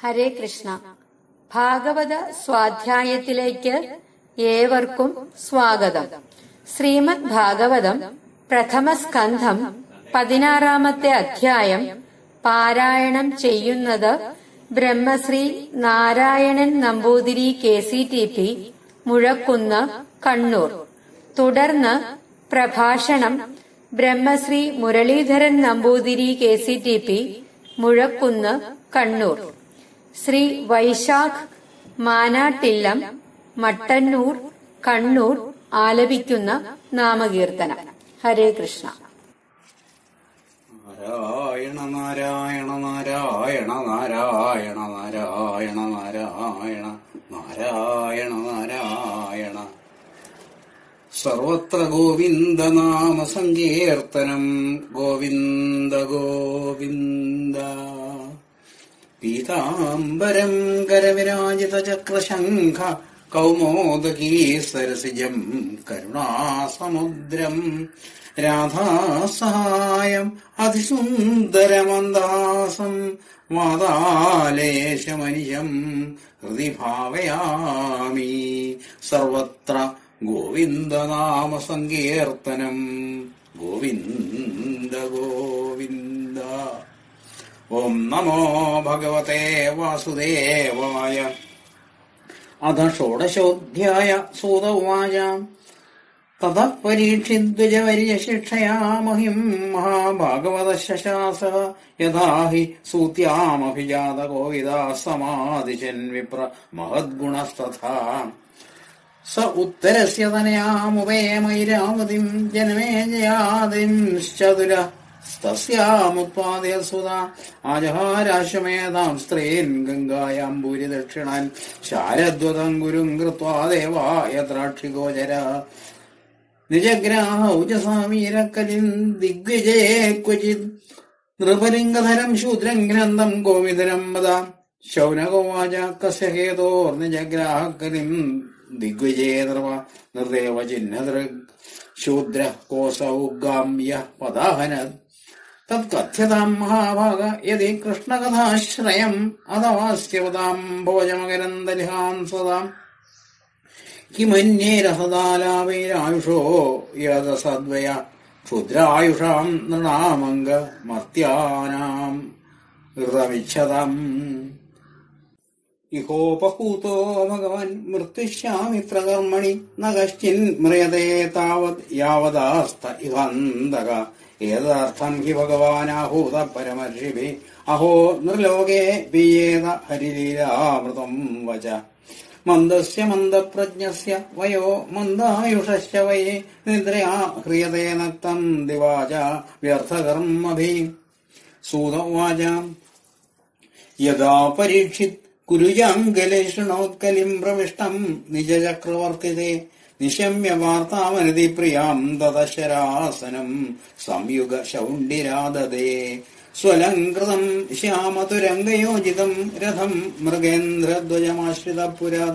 ഹരേ കൃഷ്ണ. ഭാഗവത സ്വാധ്യായത്തിലേക്ക് ഏവർക്കും സ്വാഗതം. ശ്രീമദ് ഭാഗവതം പ്രഥമ സ്കന്ധം പതിനാറാമത്തെ അധ്യായം പാരായണം ചെയ്യുന്നത് Brahmashri Narayanan Namboothiri K C T P Muzhakkunnu Kannur. തുടർന്ന് പ്രഭാഷണം Brahmashri Muralidharan Namboothiri K C T P Muzhakkunnu Kannur. Shri Vaishakh Manattillam Mattannur Kannur ആലപിക്കുന്ന നാമകീർത്തനം. ഹരേ കൃഷ്ണ. നാരായണ നാരായണ നാരായണ നാരായണ നാരായണ നാരായണ നാരായണ നാരായണ. സർവത്ര ഗോവിന്ദ നാമ സങ്കീർത്തനം ഗോവിന്ദ ഗോവിന്ദ. പീതാംബരം കരവിരാജിത ചക്രശംഖ കൗമോദകീ സരസിജം കരുണാസമുദ്രം രാധാസഹായം അതിസുന്ദരമന്ദാസം വാതാലേശമനിശം ഹൃദി ഭാവയാമി സർവത്ര ഗോവിന്ദനാമ സങ്കീർത്തനം ഗോവിന്ദ ഗോവിന്ദ. नमो भगवते वासुदेवाय। अध षोडशोऽध्याय सूत उवाच। ततः परीक्षिद्विजवर्यशिक्षयामहीम् महाभागवतः शशासः यथा हि सूत्यामभिजातकोविदाः समाधिशन्विप्र महद्गुणस्तथा। स उत्तरस्य तनयामु वेमैरावतिम् जनमे जयादिंश्चतुर തസ്യാമുത്പാദയസുത സ്ത്രീൻ ഗംഗായാം ഭൂരി ദക്ഷിണാൻ. ശാരദ്വതം ഗുരും കൃത്വാ ദേവായ ദിഗ്വിജയേ ക്വചിത് നൃപലിംഗധരം ശൂദ്രം ഗ്രന്ഥം ഗോവിതരം വദ. ശൗനകോവാച കസ്യഹേതോർനിജഗ്രാഹക്കലിം ദിഗ്വിജയ നൃപ. നിർദേവചിഹ്നദൃഗ് ശൂദ്ര കോസൗഗാം യഹ് പദാഹന തത്കഥ്യതാം മഹാഭാഗ യതി കൃഷ്ണകഥാശ്രയം അഥവാസ്യവതാം ഭോജമകരന്തലിഹാം സദാം. കിമന്യേ രസദാലാവൈരായുഷോ യദസദ്വയ ക്ഷുദ്രായുഷാം നൃണാമംഗ മർത്യാനാം. ഋതമിച്ഛതം ഇഹോപഹൂതോ ഭഗവാൻ മൃത്യുശ്യാമിത്ര കർമ്മണി ന കശ്ചിൻ മ്രിയതേ താവത് യാവദാസ്ത ഇഹന്തക ഏതർത്ഥം ഹി ഭഗവാനാഹൂത പരമർഷിഭി. അഹോ നിർലോകേ പിയേത ഹരിലീലാമൃതം വച. മന്ദസ്യ മന്ദപ്രജ്ഞസ്യ വയോ മന്ദായുഷശ്ച വൈ നിദ്രയാ ഹ്രിയതേ നക്തം ദിവാച വ്യർത്ഥകർമ്മഭി. സൂത ഉവാച. യഥാ പരീക്ഷിത് കുരുജാം ഗലേഷണോത്കലിം പ്രവിഷ്ടം നിജചക്രവർത്തിതെ. നിശമ്യ വാർത്താമനതി പ്രിയാം തദശരാസനം സംയുഗ ശൗണ്ടിരാദേ സ്വലങ്കൃതം ശ്യാമതുരംഗയോജിതം രഥം മൃഗേന്ദ്രധ്വജമാശ്രിത പുരാ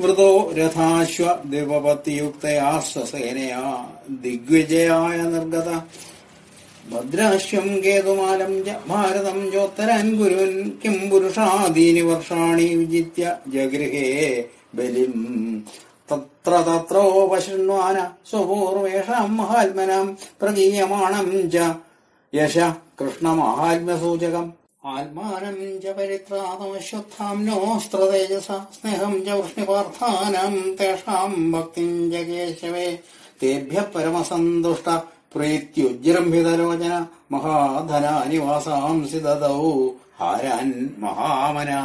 വൃതോ രഥാശ്വ ദിവപത്തിയുക്തയാ സ്വസേനയാ ദിഗ്വിജയായ നിർഗത. ഭദ്രാശ്വം കേതുമാലം ച ഭാരതം ചോത്തരാൻ ഗുരുൻ കിം പുരുഷാദീനി വർഷാണി വിജിത്യ ജഗൃഹേ ബലിം. തത്ര തത്രോപശൃണ്വാന സ്വപൂർവേഷാം മഹാത്മനാം പ്രതീയമാണം ച യശ കൃഷ്ണമാഹാത്മ്യസൂചകം ആത്മാനം ച പരിത്രാതമശ്വത്ഥാംനോസ്ത്രതേജസ സ്നേഹം ച വൃഷ്ണിപാർത്ഥാനം തേഷാം ഭക്തിം ച കേശവേ. തേഭ്യ പരമസന്തുഷ്ട പ്രീത്യുജ്രംഭിതലോചന മഹാധനാനിവാസാംസി ദദൗ ഹാരാൻ മഹാമനാ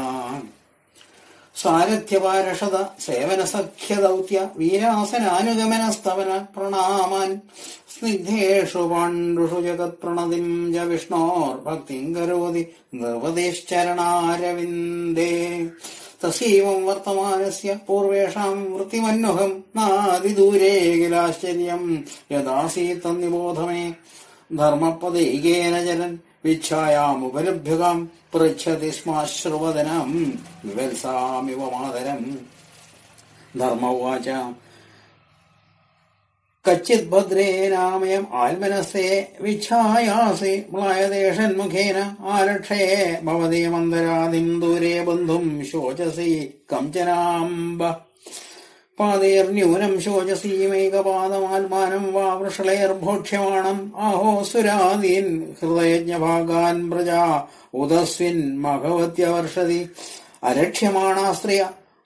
സാരഥ്യപാരഷത സേവനസഖ്യദൗത്യ വീരാസനാനുഗമനസ്തവന പ്രണാമാൻ. സ്നിഗ്ധേഷു പാണ്ഡുഷു ജഗത് ജഗത്പ്രണതിം ജ വിഷ്ണോർഭക്തിം കരോതി നിർവതിശ്ചരണാരവിന്ദേ. തസീവം വർത്തമാനസ്യ പൂർവേഷാം വൃത്തിമന്വഹം നാദിദൂരേ കിലാശ്ചര്യം യഥാസീ തന്നിബോധമേ ധർമ്മപദൈകേന ജനൻ विच्छायामुपलभ्युताम् पृच्छति स्म श्रुवदनम् कच्चिद्भद्रेनामयम् आल्मनस्ते आल्मनसे विच्छायासियदेशन्मुखेन आरक्षये भवति मन्दरादिम् दूरे बन्धुम् शोचसि कञ्चनाम्ब। പാതേർന്യൂനം ശോചസീമൈകപാദമാത്മാനം വാ വൃഷളൈർഭോക്ഷ്യമാണം. ആഹോ സുരാദീൻ ഹൃദയജ്ഞഭാഗാൻ പ്രജാ ഉദസ്വിൻ മഘവത്യവർഷതി അരക്ഷ്യമാണാസ്ത്രിയ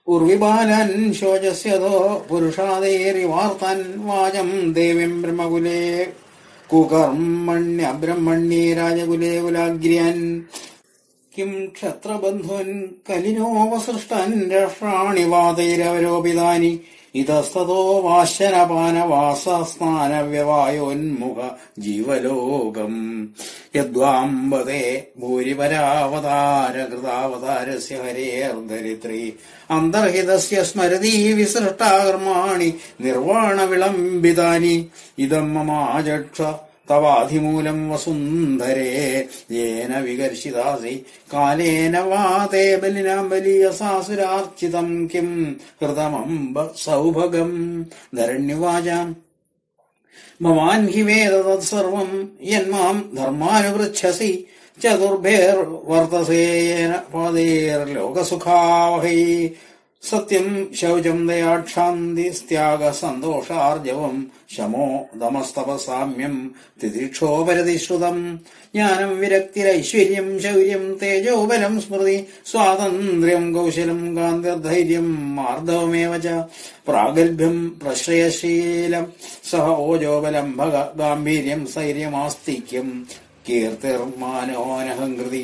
ഉർവിബാലൻ ശോചസ്യതോ പുരുഷാദേരിവാർത്തൻ വാചം ദേവീം ബ്രഹ്മകുലേ. കുകർമ്മണ്യ ബ്രഹ്മണ്യേ രാജകുലേ കുലാഗ്ര്യൻ. കിം ക്ഷത്രബന്ധുൻ കലിനോപസൃഷ്ടൻ രാഷ്ട്രാണി വാതൈരവരോപിതാനി. ഇതസ്തോ വാശനപാനവാസസ്നാനവ്യവായോന്മുഖ ജീവലോകം. യദ്വാംബതേ ഭൂരിപരാവതാരകൃതാവതാരസ്യ ഹരേർധരിത്രി. അന്തർഹിതസ്യ സ്മരതി വിസൃഷ്ടാകർമാണി. നിർവാണ വിളംബിതാനി ഇതം മമാചക്ഷ തവാധിമൂലം വസുന്ധരേ. യേന വികർഷിതാസി. കാലേന വാതേ ബലിനാം ബലീയസാസുരാർച്ചിതം കിം. ഹൃതമംബ സൗഭഗം. ധരണ്യുവാചാം. ഭവാൻ ഹി വേദ തത്സർവം യന്മാം ധർമാനുപൃച്ഛസി. ചതുർഭേർവർത്തസേന പാതേർലോകസുഖാവഹൈ സത്യം ശൗചം ദയാക്ഷാന്തി സ്ത്യാഗ സന്തോഷാർജവം ശമോ ദമസ്തപസാമ്യം തിതിക്ഷോപരതിശ്രുതം ജ്ഞാനം വിരക്തിരൈശ്വര്യം ശൗര്യം തേജോബലം സ്മൃതി സ്വാതന്ത്ര്യം കൗശലം കാന്തിർധൈര്യം മാർദ്ദവമേവ ച പ്രാഗൽഭ്യം പ്രശ്രയശീലം സഹ ഓജോബലം ഭഗ ഗാംഭീര്യം സ്ഥൈര്യമാസ്തിക്യം കീർത്തിർമാനോനഹങ്കൃതി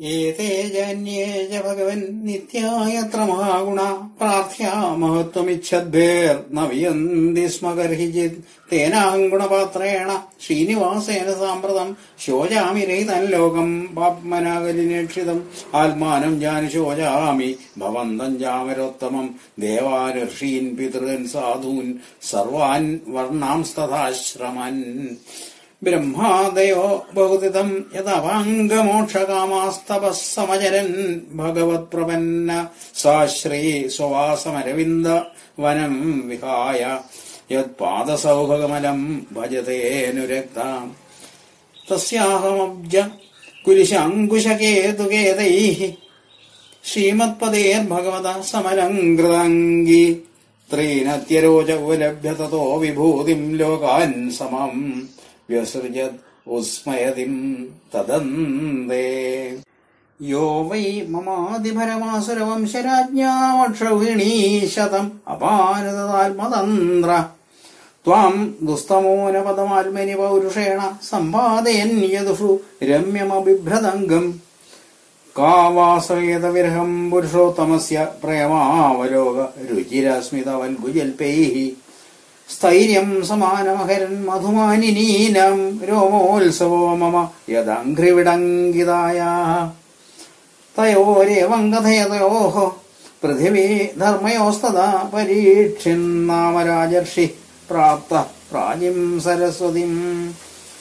ഏതേ ജന്യേ ച ഭഗവൻ നിത്യായത്ര മഹാഗുണ പ്രാർത്ഥ്യാ മഹത്വമിച്ഛദ്ഭേർ നവിയന്തി സ്മ ഗർഹിചിത് തേനാഹം ഗുണപാത്രേണ ശ്രീനിവാസേന സാമ്പ്രതം ശോചാമി രഹിതൻ ലോകം പാപ്മനാകലിനേക്ഷിതം ആത്മാനം ഞാൻ ശോചാമി ഭവന്തം ജാമരോത്തമം ദേവാനർഷീൻ പിതൃൻ സാധൂൻ സർവാൻ വർണാംസ്തഥാശ്രമൻ. ब्रह्मादयो बहुदितम् यदवाङ्गमोक्षकामास्तपः समजरन् भगवत्प्रपन्न। सा श्री सुवासमरविन्द वनम् विहाय। यत्पादसौभगमलम् भजतेऽनुरक्त तस्याहमब्ज कुलिशाङ्कुशकेतुकेतैः श्रीमत्पदेर्भगवतः श्रीमत्पदेभगवतः समलम् कृताङ्गि ततो विभूतिम् लोकान् समम्। व्यसृजद् उस्मयदिम् तदन्दे यो वै ममादिपरमासुरवंशराज्ञावक्षविणीशतम् अपारतदात्मतन्त्र त्वाम् दुस्तमोनपदमात्मनि पौरुषेण सम्पादयन्यदुषु रम्यमबिभ्रदङ्गम् का वासयेतविरहम् पुरुषोत्तमस्य प्रयमावलोक रुचिरस्मितवल्गुजल्पैः സ്ഥൈര്യം സമാനമഹരൻ മധുമാനിനീനം രോമോത്സവോ മമ യദാഘ്രിവിടങ്കിതായ തയോരേവം കഥയതയോः പൃഥിവീ ധർമ്മയോസ്തദാ പരീക്ഷിന്നാമരാജർഷി പ്രാപ്ത പ്രാജിം സരസ്വതിം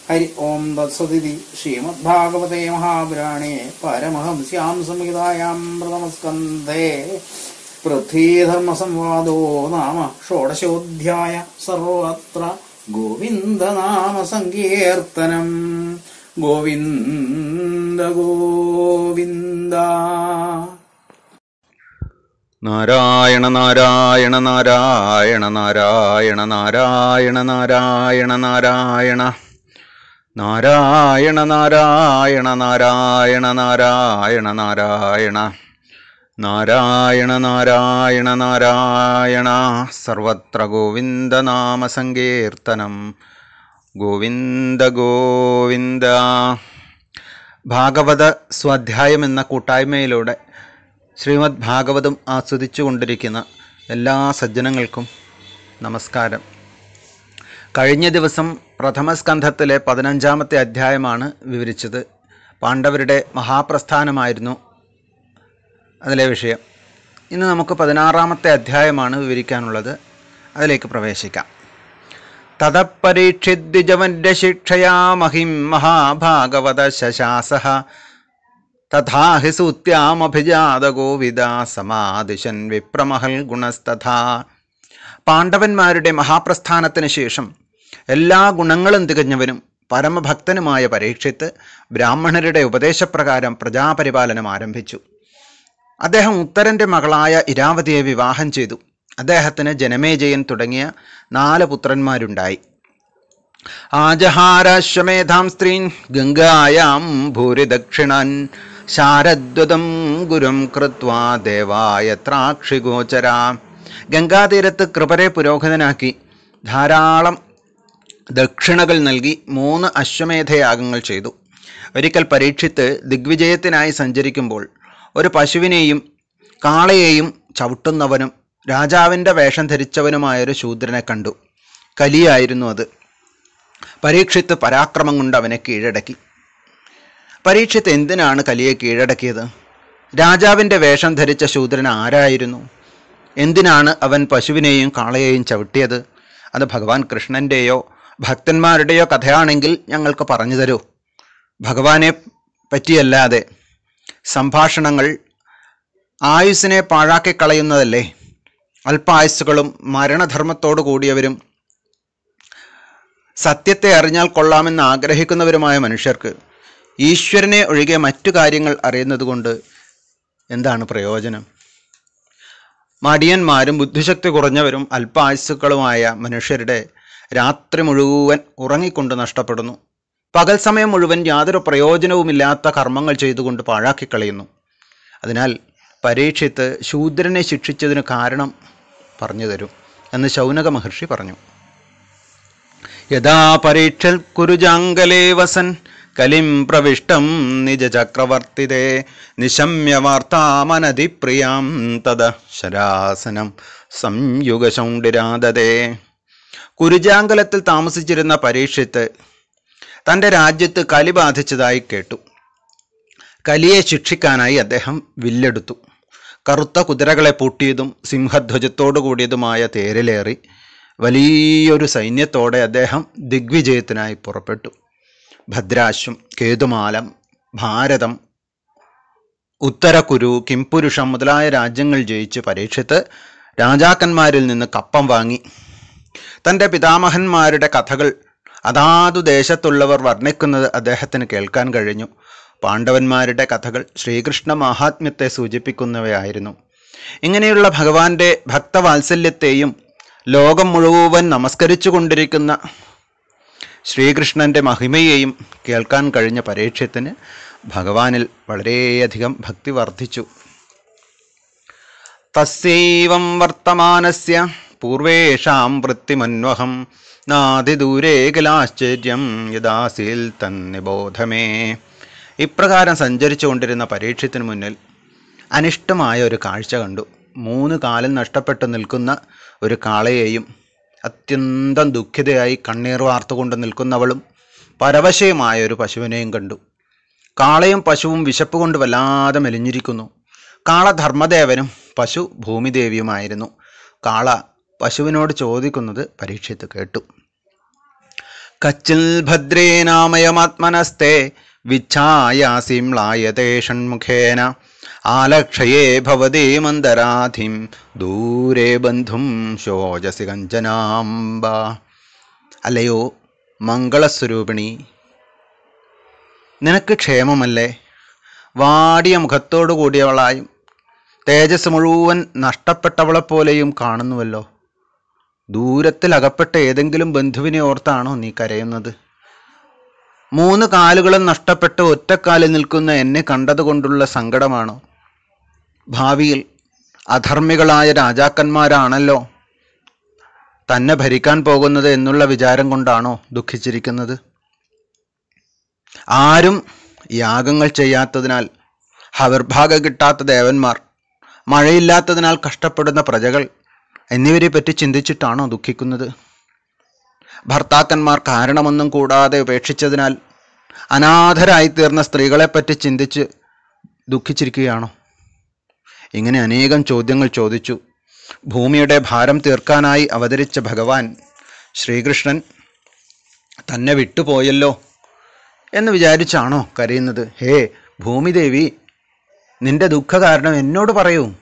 ഹരി ഓം തത്സതി ശ്രീമദ്ഭാഗവതേ മഹാപുരാണേ പരമഹംസ്യാം സംഹിതായാം പ്രഥമസ്കന്ധേ പൃഥ്വീധർമ്മസംവാദോ നാമ ഷോഡശോധ്യായ സർവത്ര ഗോവിന്ദനാമ സങ്കീർത്തനം ഗോവിന്ദ ഗോവിന്ദ. നാരായണ നാരായണ നാരായണ നാരായണ നാരായണ നാരായണ നാരായണ. നാരായണ നാരായണ നാരായണ നാരായണ നാരായണ. നാരായണ നാരായണ നാരായണ. സർവത്ര ഗോവിന്ദനാമ സങ്കീർത്തനം. ഗോവിന്ദ ഗോവിന്ദ. ഭാഗവത സ്വാധ്യായം എന്ന കൂട്ടായ്മയിലൂടെ ശ്രീമദ് ഭാഗവതം ആസ്വദിച്ചു കൊണ്ടിരിക്കുന്ന എല്ലാ സജ്ജനങ്ങൾക്കും നമസ്കാരം. കഴിഞ്ഞ ദിവസം പ്രഥമസ്കന്ധത്തിലെ പതിനഞ്ചാമത്തെ അധ്യായമാണ് വിവരിച്ചത്. പാണ്ഡവരുടെ മഹാപ്രസ്ഥാനമായിരുന്നു അതിലെ വിഷയം. ഇന്ന് നമുക്ക് പതിനാറാമത്തെ അധ്യായമാണ് വിവരിക്കാനുള്ളത്. അതിലേക്ക് പ്രവേശിക്കാം. തതപരീക്ഷിദ്വിജവന്റെ ശിക്ഷയാ മഹിം മഹാഭാഗവത ശശാസ തഥാ ഹി സമാദിശൻ വിപ്രമഹൽ ഗുണസ്തഥാ. പാണ്ഡവന്മാരുടെ മഹാപ്രസ്ഥാനത്തിന് ശേഷം എല്ലാ ഗുണങ്ങളും തികഞ്ഞവനും പരമഭക്തനുമായ പരീക്ഷിത്ത് ബ്രാഹ്മണരുടെ ഉപദേശപ്രകാരം പ്രജാപരിപാലനം ആരംഭിച്ചു. അദ്ദേഹം ഉത്തരന്റെ മകളായ ഇരാവതിയെ വിവാഹം ചെയ്തു. അദ്ദേഹത്തിന് ജനമേജയൻ തുടങ്ങിയ നാല് പുത്രന്മാരുണ്ടായി. ആജഹാരാശ്വമേധാം സ്ത്രീൻ ഗംഗായാം ഭൂരിദക്ഷിണാൻ ശാരദ്വതം ഗുരും കൃത്വാ ദേവായത്രാക്ഷിഗോചര ഗംഗാതീരത്ത് കൃപരെ പുരോഹിതനാക്കി ധാരാളം ദക്ഷിണകൾ നൽകി മൂന്ന് അശ്വമേധയാഗങ്ങൾ ചെയ്തു. ഒരിക്കൽ പരീക്ഷിത്ത് ദിഗ്വിജയത്തിനായി സഞ്ചരിക്കുമ്പോൾ ഒരു പശുവിനെയും കാളയെയും ചവിട്ടുന്നവനും രാജാവിന്റെ വേഷം ധരിച്ചവനുമായൊരു ശൂദ്രനെ കണ്ടു. കലിയായിരുന്നു അത്. പരീക്ഷിത്ത് പരാക്രമം കൊണ്ട് അവനെ കീഴടക്കി. പരീക്ഷിത്ത് എന്തിനാണ് കലിയെ കീഴടക്കിയത്? രാജാവിന്റെ വേഷം ധരിച്ച ശൂദ്രൻ ആരായിരുന്നു? എന്തിനാണ് അവൻ പശുവിനെയും കാളയെയും ചവിട്ടിയത്? അത് ഭഗവാൻ കൃഷ്ണന്റെയോ ഭക്തന്മാരുടെയോ കഥയാണെങ്കിൽ ഞങ്ങൾക്ക് പറഞ്ഞു തരൂ. ഭഗവാനെ പറ്റിയല്ലാതെ സംഭാഷണങ്ങൾ ആയുസ്സിനെ പാഴാക്കി കളയുന്നതല്ലേ? അല്പായുസ്സുകളും മരണധർമ്മത്തോടു കൂടിയവരും സത്യത്തെ അറിഞ്ഞാൽ കൊള്ളാമെന്ന് ആഗ്രഹിക്കുന്നവരുമായ മനുഷ്യർക്ക് ഈശ്വരനെ ഒഴികെ മറ്റു കാര്യങ്ങൾ അറിയുന്നതുകൊണ്ട് എന്താണ് പ്രയോജനം? മടിയന്മാരും ബുദ്ധിശക്തി കുറഞ്ഞവരും അല്പായുസ്സുക്കളുമായ മനുഷ്യരുടെ രാത്രി മുഴുവൻ ഉറങ്ങിക്കൊണ്ട് നഷ്ടപ്പെടുന്നു. പകൽ സമയം മുഴുവൻ യാതൊരു പ്രയോജനവുമില്ലാത്ത കർമ്മങ്ങൾ ചെയ്തുകൊണ്ട് പാഴാക്കിക്കളയുന്നു അതിനാൽ പരീക്ഷിത്ത് ശൂദ്രനെ ശിക്ഷിച്ചതിന് കാരണം പറഞ്ഞു തരും എന്ന് ശൗനക മഹർഷി പറഞ്ഞു. യഥാ പരീക്ഷൽ കുരുജാംഗലേ വസൻ കലിം പ്രവിഷ്ടം നിജചക്രവർത്തിതേ നിശമ്യ വാർത്താമനതിപ്രിയാം തദ ശരാസനം സംയുഗശൗണ്ടിരാതതേ കുരുജാംഗലത്തിൽ താമസിച്ചിരുന്ന പരീക്ഷിത്ത് തന്റെ രാജ്യത്ത് കലി ബാധിച്ചതായി കേട്ടു. കലിയെ ശിക്ഷിക്കാനായി അദ്ദേഹം വില്ലെടുത്തു. കറുത്ത കുതിരകളെ പൂട്ടിയതും സിംഹധ്വജത്തോടു കൂടിയതുമായ തേരിലേറി വലിയൊരു സൈന്യത്തോടെ അദ്ദേഹം ദിഗ്വിജയത്തിനായി പുറപ്പെട്ടു. ഭദ്രാശ്വം കേതുമാലം ഭാരതം ഉത്തരകുരു കിംപുരുഷം മുതലായ രാജ്യങ്ങൾ ജയിച്ച് പരീക്ഷിത്ത് രാജാക്കന്മാരിൽ നിന്ന് കപ്പം വാങ്ങി. തന്റെ പിതാമഹന്മാരുടെ കഥകൾ അതാതു ദേശത്തുള്ളവർ വർണിക്കുന്നത് അദ്ദേഹത്തിന് കേൾക്കാൻ കഴിഞ്ഞു. പാണ്ഡവന്മാരുടെ കഥകൾ ശ്രീകൃഷ്ണ മഹാത്മ്യത്തെ സൂചിപ്പിക്കുന്നവയായിരുന്നു. ഇങ്ങനെയുള്ള ഭഗവാന്റെ ഭക്തവാത്സല്യത്തെയും ലോകം മുഴുവൻ നമസ്കരിച്ചു കൊണ്ടിരിക്കുന്ന ശ്രീകൃഷ്ണന്റെ മഹിമയെയും കേൾക്കാൻ കഴിഞ്ഞ പരീക്ഷത്തിന് ഭഗവാനിൽ വളരെയധികം ഭക്തി വർദ്ധിച്ചു. തസ്യൈവം വർത്തമാനസ്യ പൂർവേഷാം വൃത്തിമന്വഹം. നാതിദൂരേ കിലാശ്ചര്യം യദാസീൽ തന്നിബോധമേ ഇപ്രകാരം സഞ്ചരിച്ചുകൊണ്ടിരുന്ന പരീക്ഷത്തിന് മുന്നിൽ അനിഷ്ടമായ ഒരു കാഴ്ച കണ്ടു. മൂന്ന് കാലം നഷ്ടപ്പെട്ടു നിൽക്കുന്ന ഒരു കാളയെയും അത്യന്തം ദുഃഖിതയായി കണ്ണീർ വാർത്തുകൊണ്ട് നിൽക്കുന്നവളും പരവശയുമായ ഒരു പശുവിനെയും കണ്ടു. കാളയും പശുവും വിശപ്പ് കൊണ്ട് വല്ലാതെ മെലിഞ്ഞിരിക്കുന്നു. കാള ധർമ്മദേവനും പശു ഭൂമിദേവിയുമായിരുന്നു. കാള പശുവിനോട് ചോദിക്കുന്നത് പരീക്ഷത്ത് കേട്ടു. കച്ചിൽ ഭദ്രേ നാമയമാത്മനസ്തേ വിച്ഛായാസിം ലായതേ ഷൺമുഖേന ആലക്ഷയേ ഭവതി മന്ദരാധിം ദൂരെ ബന്ധും ശോചസി കഞ്ചനാംബ. അല്ലയോ മംഗളസ്വരൂപിണി നിനക്ക് ക്ഷേമമല്ലേ? വാടിയ മുഖത്തോടു കൂടിയവളായും തേജസ് മുഴുവൻ നഷ്ടപ്പെട്ടവളെപ്പോലെയും കാണുന്നുവല്ലോ. ദൂരത്തിൽ അകപ്പെട്ട ഏതെങ്കിലും ബന്ധുവിനെ ഓർത്താണോ നീ കരയുന്നത്? മൂന്ന് കാലുകളും നഷ്ടപ്പെട്ട് ഒറ്റക്കാലിൽ നിൽക്കുന്ന എന്നെ കണ്ടതുകൊണ്ടുള്ള സങ്കടമാണോ? ഭാവിയിൽ അധർമ്മികളായ രാജാക്കന്മാരാണല്ലോ തന്നെ ഭരിക്കാൻ പോകുന്നത് എന്നുള്ള വിചാരം കൊണ്ടാണോ ദുഃഖിച്ചിരിക്കുന്നത്? ആരും യാഗങ്ങൾ ചെയ്യാത്തതിനാൽ ഹവിർഭാഗം കിട്ടാത്ത ദേവന്മാർ മഴയില്ലാത്തതിനാൽ കഷ്ടപ്പെടുന്ന പ്രജകൾ എന്നിവരെ പറ്റി ചിന്തിച്ചിട്ടാണോ ദുഃഖിക്കുന്നത്? ഭർത്താക്കന്മാർ കാരണമൊന്നും കൂടാതെ ഉപേക്ഷിച്ചതിനാൽ അനാഥരായിത്തീർന്ന സ്ത്രീകളെപ്പറ്റി ചിന്തിച്ച് ദുഃഖിച്ചിരിക്കുകയാണോ? ഇങ്ങനെ അനേകം ചോദ്യങ്ങൾ ചോദിച്ചു. ഭൂമിയുടെ ഭാരം തീർക്കാനായി അവതരിച്ച ഭഗവാൻ ശ്രീകൃഷ്ണൻ തന്നെ വിട്ടുപോയല്ലോ എന്ന് വിചാരിച്ചാണോ കരയുന്നത്? ഹേ ഭൂമിദേവി നിന്റെ ദുഃഖ കാരണം എന്നോട് പറയൂ.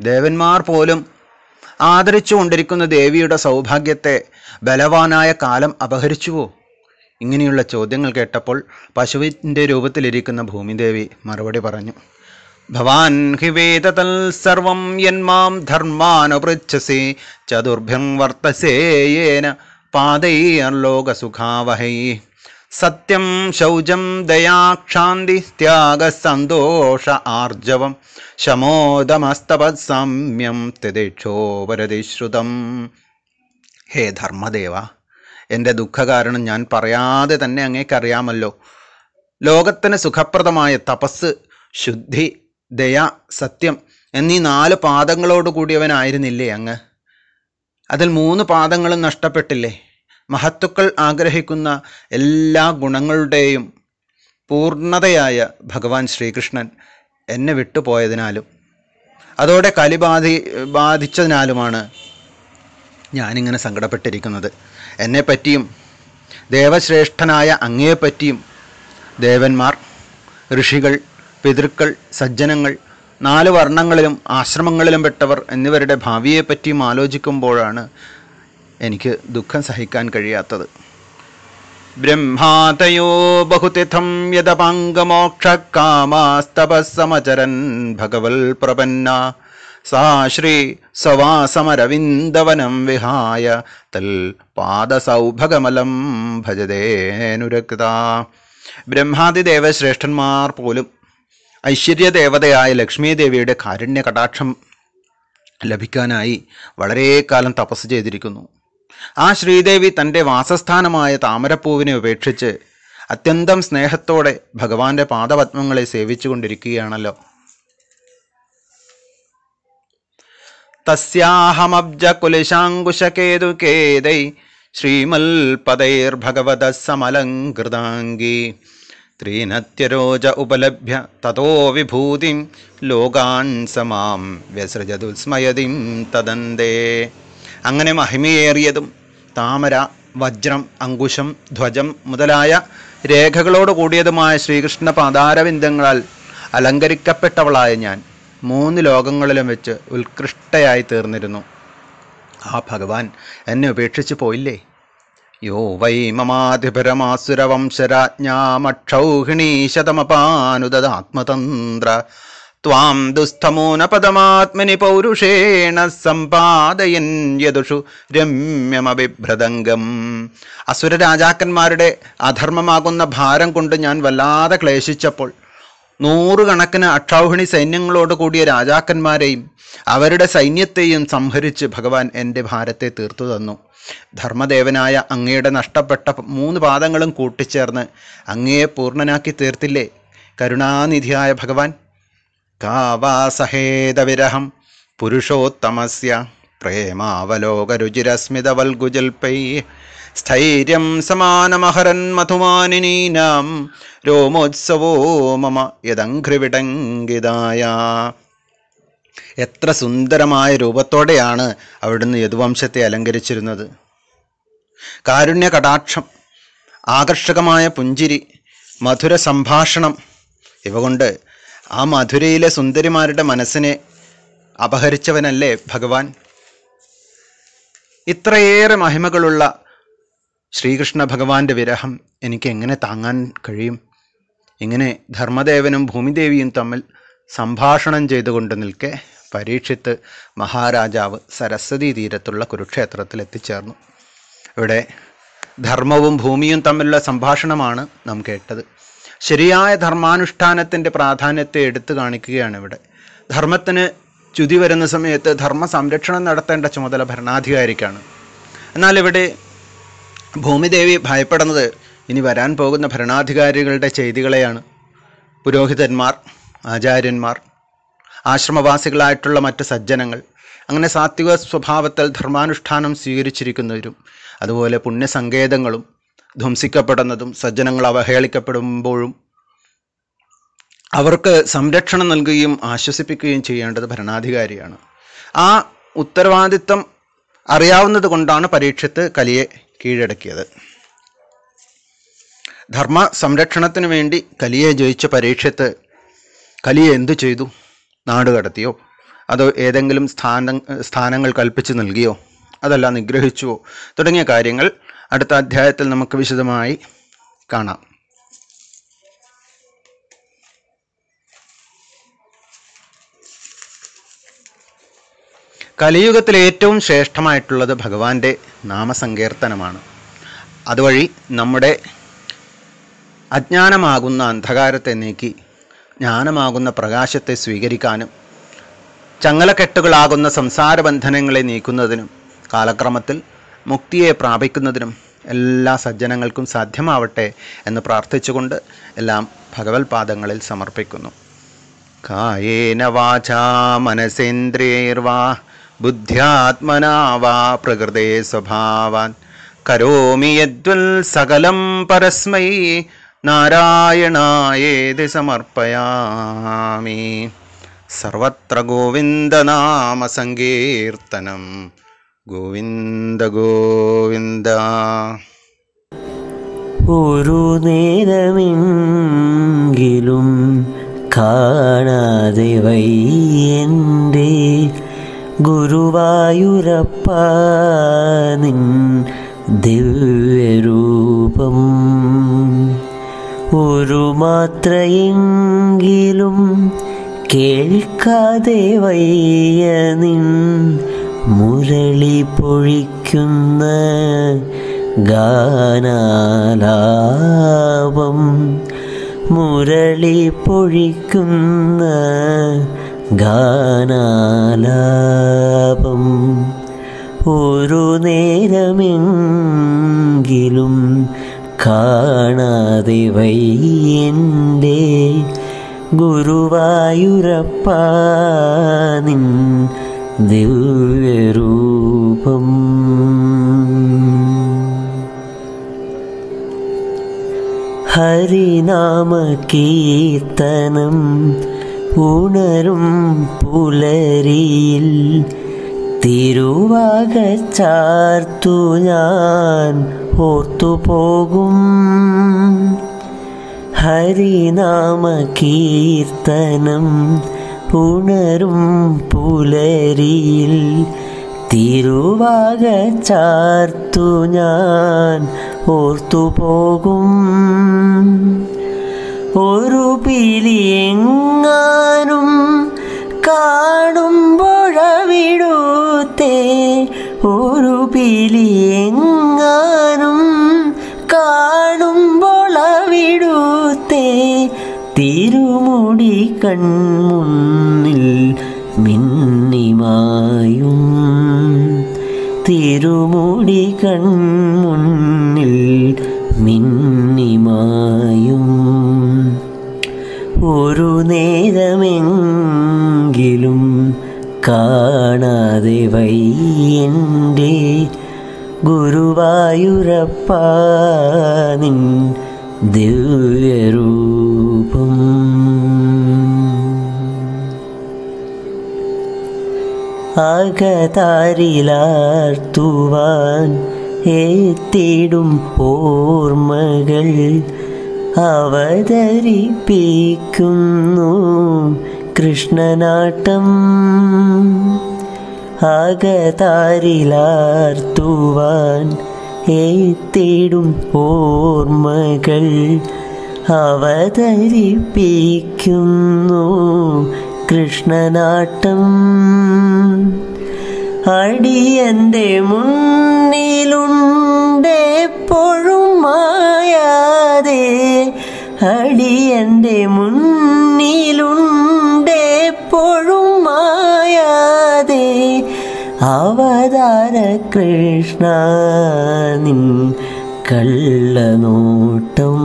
ദേവന്മാർ പോലും ആദരിച്ചുകൊണ്ടിരിക്കുന്ന ദേവിയുടെ സൗഭാഗ്യത്തെ ബലവാനായ കാലം അപഹരിച്ചുവോ? ഇങ്ങനെയുള്ള ചോദ്യങ്ങൾ കേട്ടപ്പോൾ പശുവിന്റെ രൂപത്തിലിരിക്കുന്ന ഭൂമിദേവി മറുപടി പറഞ്ഞു ഭവാൻ ഹി വേദതൽ സർവം യന്മാം ധർമാനുപൃച്ഛസി ചതുർഭ്യം വർത്തസേയേന പാതൈർലോകസുഖാവഹൈ സത്യം ശൗചം ദയാക്ഷാന്തി ത്യാഗ സന്തോഷ ആർജവം ശമോദമസ്തപസമ്യം തിദിക്ഷോപരതിശ്രുതം ഹേ ധർമ്മദേവ എന്റെ ദുഃഖകാരണം ഞാൻ പറയാതെ തന്നെ അങ്ങേക്കറിയാമല്ലോ. ലോകത്തിന് സുഖപ്രദമായ തപസ് ശുദ്ധി ദയ സത്യം എന്നീ നാല് പാദങ്ങളോട് കൂടിയവനായിരുന്നില്ലേ അങ്ങ്? അതിൽ മൂന്ന് പാദങ്ങളും നഷ്ടപ്പെട്ടില്ലേ? മഹത്തുക്കൾ ആഗ്രഹിക്കുന്ന എല്ലാ ഗുണങ്ങളുടെയും പൂർണതയായ ഭഗവാൻ ശ്രീകൃഷ്ണൻ എന്നെ വിട്ടുപോയതിനാലും അതോടെ കലി ബാധി ബാധിച്ചതിനാലുമാണ് ഞാനിങ്ങനെ സങ്കടപ്പെട്ടിരിക്കുന്നത്. എന്നെപ്പറ്റിയും ദേവശ്രേഷ്ഠനായ അങ്ങയെപ്പറ്റിയും ദേവന്മാർ ഋഷികൾ പിതൃക്കൾ സജ്ജനങ്ങൾ നാല് വർണങ്ങളിലും ആശ്രമങ്ങളിലും പെട്ടവർ എന്നിവരുടെ ഭാവിയെപ്പറ്റിയും ആലോചിക്കുമ്പോഴാണ് എനിക്ക് ദുഃഖം സഹിക്കാൻ കഴിയാത്തത്. ബ്രഹ്മാതയോ ബഹുതിഥം യഥപാംഗമോക്ഷകാമാസ്തപസമചരൻ ഭഗവൽ പ്രപന്ന സാ ശ്രീ സവാസമരവിന്ദവനം വിഹായ. തൽ പാദസൗഭഗമലം ഭജതേനുരക്ത ബ്രഹ്മാതിദേവശ്രേഷ്ഠന്മാർ പോലും ഐശ്വര്യദേവതയായ ലക്ഷ്മി ദേവിയുടെ കാരുണ്യ കടാക്ഷം ലഭിക്കാനായി വളരെ കാലം തപസ് ചെയ്തിരിക്കുന്നു. ആ ശ്രീദേവി തന്റെ വാസസ്ഥാനമായ താമരപ്പൂവിനെ ഉപേക്ഷിച്ച് അത്യന്തം സ്നേഹത്തോടെ ഭഗവാന്റെ പാദപത്മങ്ങളെ സേവിച്ചുകൊണ്ടിരിക്കുകയാണല്ലോ. തസ്യാഹമബ്ജകുലിശാങ്കുശകേതുകേതൈ ശ്രീമൽപദൈർഭഗവത സമലങ്കൃതാംഗീ ത്രീനത്യരോജ ഉപലഭ്യ തതോ വിഭൂതിം ലോകാൻ സമാം വ്യസൃജതുസ്മയതിം തദന്തേ. അങ്ങനെ മഹിമയേറിയതും താമര വജ്രം അങ്കുശം ധ്വജം മുതലായ രേഖകളോട് കൂടിയതുമായ ശ്രീകൃഷ്ണ പാതാരവിന്ദങ്ങളാൽ അലങ്കരിക്കപ്പെട്ടവളായ ഞാൻ മൂന്ന് ലോകങ്ങളിലും വെച്ച് ഉത്കൃഷ്ടയായി തീർന്നിരുന്നു. ആ ഭഗവാൻ എന്നെ ഉപേക്ഷിച്ചു പോയില്ലേ? യോ വൈ മമാധിപരമാസുരവംശരാജ്ഞാമക്ഷൗഹിണീശതമപാനുദാത്മതന്ത്ര ത്വാം ദുസ്ഥമൂനപദമാത്മനി പൗരുഷേണ സമ്പാദയൻ യദുഷു രമ്യമഭിഭ്രതംഗം അസുര രാജാക്കന്മാരുടെ അധർമ്മമാകുന്ന ഭാരം കൊണ്ട് ഞാൻ വല്ലാതെ ക്ലേശിച്ചപ്പോൾ നൂറുകണക്കിന് അക്ഷൗഹിണി സൈന്യങ്ങളോട് കൂടിയ രാജാക്കന്മാരെയും അവരുടെ സൈന്യത്തെയും സംഹരിച്ച് ഭഗവാൻ എന്റെ ഭാരത്തെ തീർത്തു തന്നു. ധർമ്മദേവനായ അങ്ങയുടെ നഷ്ടപ്പെട്ട മൂന്ന് പാദങ്ങളും കൂട്ടിച്ചേർന്ന് അങ്ങയെ പൂർണനാക്കി തീർത്തില്ലേ? കരുണാനിധിയായ ഭഗവാൻ കാവാസഹേതവിരഹം പുരുഷോത്തമസ്യ പ്രേമാവലോകരുചിരസ്മിതവൽഗുജൽപൈ സ്ഥൈര്യം സമാനമഹരൻ മധുമാനിനീനാം രോമോത്സവോ മമ യദംഘ്രിവിടങ്കിതായ എത്ര സുന്ദരമായ രൂപത്തോടെയാണ് അവിടുന്ന് യദുവംശത്തെ അലങ്കരിച്ചിരുന്നത്. കാരുണ്യ കടാക്ഷം ആകർഷകമായ പുഞ്ചിരി മധുര സംഭാഷണം ഇവ കൊണ്ട് ആ മധുരയിലെ സുന്ദരിമാരുടെ മനസ്സിനെ അപഹരിച്ചവനല്ലേ ഭഗവാൻ? ഇത്രയേറെ മഹിമകളുള്ള ശ്രീകൃഷ്ണ ഭഗവാന്റെ വിരഹം എനിക്ക് എങ്ങനെ താങ്ങാൻ കഴിയും? ഇങ്ങനെ ധർമ്മദേവനും ഭൂമിദേവിയും തമ്മിൽ സംഭാഷണം ചെയ്തുകൊണ്ട് നിൽക്കെ പരീക്ഷിത്ത് മഹാരാജാവ് സരസ്വതി തീരത്തുള്ള കുരുക്ഷേത്രത്തിൽ എത്തിച്ചേർന്നു. ഇവിടെ ധർമ്മവും ഭൂമിയും തമ്മിലുള്ള സംഭാഷണമാണ് നാം കേട്ടത്. ശരിയായ ധർമാനുഷ്ഠാനത്തിന്റെ പ്രാധാന്യത്തെ എടുത്തു കാണിക്കുകയാണ് ഇവിടെ. ധർമ്മത്തിന് ചുതി വരുന്ന സമയത്ത് ധർമ്മ സംരക്ഷണം നടത്തേണ്ട ചുമതല ഭരണാധികാരിക്കാണ്. എന്നാൽ ഇവിടെ ഭൂമിദേവി ഭയപ്പെടുന്നത് ഇനി വരാൻ പോകുന്ന ഭരണാധികാരികളുടെ ചെയ്തികളെയാണ്. പുരോഹിതന്മാർ ആചാര്യന്മാർ ആശ്രമവാസികളായിട്ടുള്ള മറ്റ് സജ്ജനങ്ങൾ അങ്ങനെ സാത്വിക സ്വഭാവത്തിൽ ധർമാനുഷ്ഠാനം സ്വീകരിച്ചിരിക്കുന്നവരും അതുപോലെ പുണ്യസങ്കേതങ്ങളും ധ്വംസിക്കപ്പെടുന്നതും സജ്ജനങ്ങൾ അവഹേളിക്കപ്പെടുമ്പോഴും അവർക്ക് സംരക്ഷണം നൽകുകയും ആശ്വസിപ്പിക്കുകയും ചെയ്യേണ്ടത് ഭരണാധികാരിയാണ്. ആ ഉത്തരവാദിത്തം അറിയാവുന്നത് കൊണ്ടാണ് പരീക്ഷത്ത് കലിയെ കീഴടക്കിയത്. ധർമ്മ സംരക്ഷണത്തിന് വേണ്ടി കലിയെ ജയിച്ച പരീക്ഷത്ത് കലിയെ എന്തു ചെയ്തു? നാട് കടത്തിയോ? അതോ ഏതെങ്കിലും സ്ഥാന സ്ഥാനങ്ങൾ കൽപ്പിച്ചു നൽകിയോ? അതല്ല നിഗ്രഹിച്ചുവോ? തുടങ്ങിയ കാര്യങ്ങൾ അടുത്ത അധ്യായത്തിൽ നമുക്ക് വിശദമായി കാണാം. കലിയുഗത്തിൽ ഏറ്റവും ശ്രേഷ്ഠമായിട്ടുള്ളത് ഭഗവാന്റെ നാമസങ്കീർത്തനമാണ്. അതുവഴി നമ്മുടെ അജ്ഞാനമാകുന്ന അന്ധകാരത്തെ നീക്കി ജ്ഞാനമാകുന്ന പ്രകാശത്തെ സ്വീകരിക്കാനും ചങ്ങലക്കെട്ടുകളാകുന്ന സംസാര ബന്ധനങ്ങളെ നീക്കുന്നതിനും കാലക്രമത്തിൽ മുക്തിയെ പ്രാപിക്കുന്നതിനും എല്ലാ സജ്ജനങ്ങൾക്കും സാധ്യമാവട്ടെ എന്ന് പ്രാർത്ഥിച്ചുകൊണ്ട് എല്ലാം ഭഗവത് പാദങ്ങളിൽ സമർപ്പിക്കുന്നു. കായേന വാചാ മനസേന്ദ്രിയൈർവാ ബുദ്ധ്യാത്മനാ വാ പ്രകൃതേ സ്വഭാവാൻ. കരോമി യദ്വൽ സകലം പരസ്മൈ നാരായണായേതി സമർപ്പയാമി. സർവത്ര ഗോവിന്ദനാമ സങ്കീർത്തനം. ഗോവിന്ദ ഗോവിന്ദ ഒരു നേരമെങ്കിലും കാണാതെ വയ്യന്റെ ഗുരുവായൂരപ്പ നിൻ ദിവ്യരൂപം. ഒരു മാത്രയെങ്കിലും കേൾക്കാതെ വയ്യ നിൻ മുരളി പൊഴിക്കുന്ന ഗാനാലാപം മുരളി പൊഴിക്കുന്ന ഗാനാലാപം ഒരു നേരമെങ്കിലും കാണാതെ വയ്യന്റെ ഗുരുവായൂരപ്പ നിൻ ദിവ്യരൂപം. ഹരിനാമ കീർത്തനം ഉണരും പുലരിയിൽ തിരുവാകച്ചാർത്തു ഞാൻ ഓർത്തുപോകും. ഹരിനാമ കീർത്തനം ഉണരും പുലരിയിൽ തിരുവാകച്ചാർത്തു ഞാൻ ഓർത്തുപോകും ഒരു പിലിയെങ്ങാനും കാണുമ്പോഴവിടുത്തെ ഒരു പിലിയെങ്ങാനും കാണുമ്പോൾ അവിടുത്തെ തിരുമുടി കൺമുന്നിൽ തിരുമുടി കൺമുന്നിൽ മിന്നിമായും. ഒരു നേരമെങ്കിലും കാണാതെ വയ്യന്റെ ഗുരുവായൂരപ്പ നിൻ ദിവ്യരൂപം അകതാരിലാർത്തുവാൻ ഏത്തിടും ഓർമ്മകൾ അവതരിപ്പിക്കുന്നു കൃഷ്ണനാട്ടം. അകതാരിലാർത്തുവാൻ ഏത്തിടും ഓർമ്മകൾ അവതരിപ്പിക്കുന്നു കൃഷ്ണനാട്ടം. അടിയന്റെ മുന്നിലുണ്ടെപ്പോഴും മായാതെ. അടിയന്റെ മുന്നിലുണ്ടെപ്പോഴും മായാതെ. അവതാര കൃഷ്ണ നിൻ കള്ളനോട്ടം.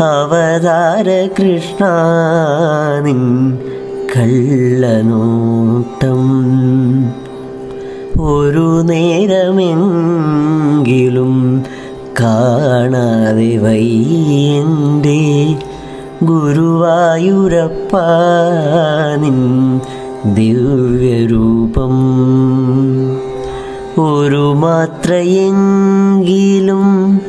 അവതാര കൃഷ്ണ നിൻ കള്ളനോട്ടം. ഒരു നേരമെങ്കിലും കാണാതെ വൈന്റെ ഗുരുവായൂരപ്പ നിൻ ദിവ്യരൂപം. ഒരു മാത്രയെങ്കിലും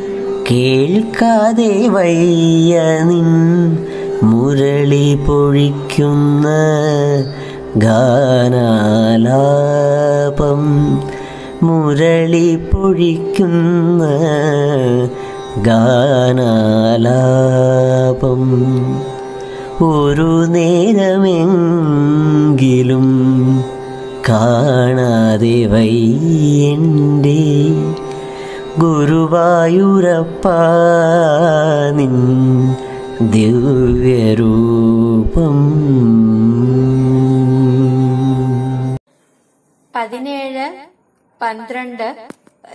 കേൾക്കാതെ വയ്യ നിൻ മുരളി പൊഴിക്കുന്ന ഗാനാലാപം. മുരളി പൊഴിക്കുന്ന ഗാനാലാപം. ഒരു നേരമെങ്കിലും കാണാതെ വയ്യന്റെ ഗുരുവായൂരപ്പ നിൻ ദിവ്യരൂപം. പതിനേഴ് പന്ത്രണ്ട്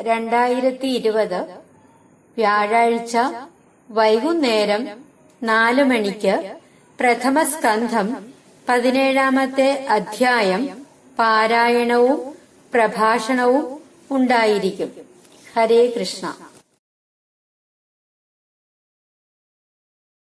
രണ്ടായിരത്തി ഇരുപത് വ്യാഴാഴ്ച വൈകുന്നേരം നാലു മണിക്ക് പ്രഥമ സ്കന്ധം പതിനേഴാമത്തെ അധ്യായം പാരായണവും പ്രഭാഷണവും ഉണ്ടായിരിക്കും. ഹരേ കൃഷ്ണ.